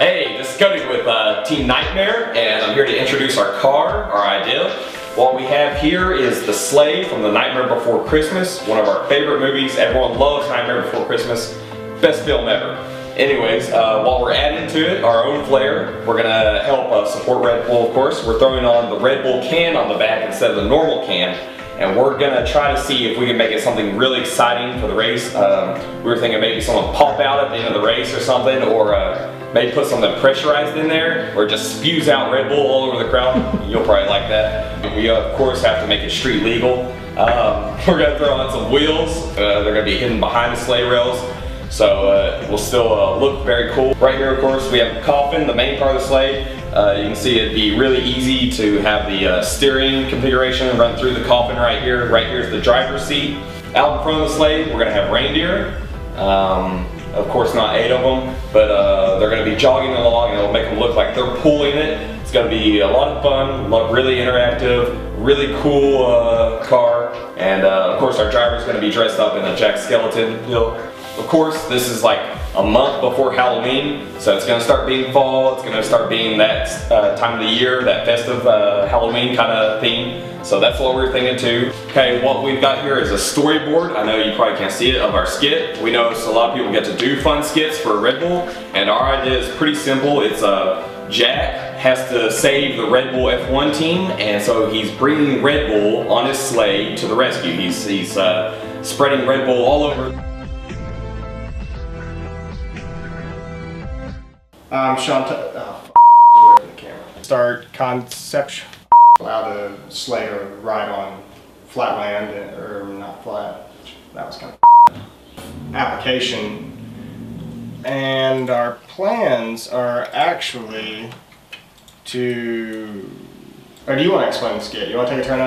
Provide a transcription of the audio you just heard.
Hey, this is Cody with uh, Team Nightmare, and I'm here to introduce our car, our idea. What we have here is The Sleigh from The Nightmare Before Christmas, one of our favorite movies. Everyone loves Nightmare Before Christmas. Best film ever. Anyways, uh, while we're adding to it our own flair, we're gonna help uh, support Red Bull, of course. We're throwing on the Red Bull can on the back instead of the normal can and we're gonna try to see if we can make it something really exciting for the race. Um, we were thinking maybe someone pop out at the end of the race or something, or uh, maybe put something pressurized in there, or just spews out Red Bull all over the crowd. You'll probably like that. We of course have to make it street legal. Um, we're gonna throw on some wheels. Uh, they're gonna be hidden behind the sleigh rails. So uh, it will still uh, look very cool. Right here, of course, we have the coffin, the main part of the sleigh. Uh, you can see it'd be really easy to have the uh, steering configuration run through the coffin right here. Right here is the driver's seat. Out in front of the sleigh, we're gonna have reindeer. Um, of course, not eight of them, but uh, they're gonna be jogging along and it'll make them look like they're pulling it. It's gonna be a lot of fun, really interactive, really cool uh, car. And of course, our driver's gonna be dressed up in a Jack Skellington hill. Of course, this is like a month before Halloween, so it's gonna start being fall, it's gonna start being that uh, time of the year, that festive uh, Halloween kind of theme. So that's what we're thinking too. Okay, what we've got here is a storyboard. I know you probably can't see it of our skit. We know a lot of people get to do fun skits for Red Bull, and our idea is pretty simple. It's a uh, Jack has to save the Red Bull F1 team, and so he's bringing Red Bull on his sleigh to the rescue. He's, he's uh, spreading Red Bull all over Um, Sean, oh, f the camera. Start conception. Allow the sleigh to ride on flat land, or not flat. That was kind of application. And our plans are actually to, or do you want to explain the skit? You want to take a turn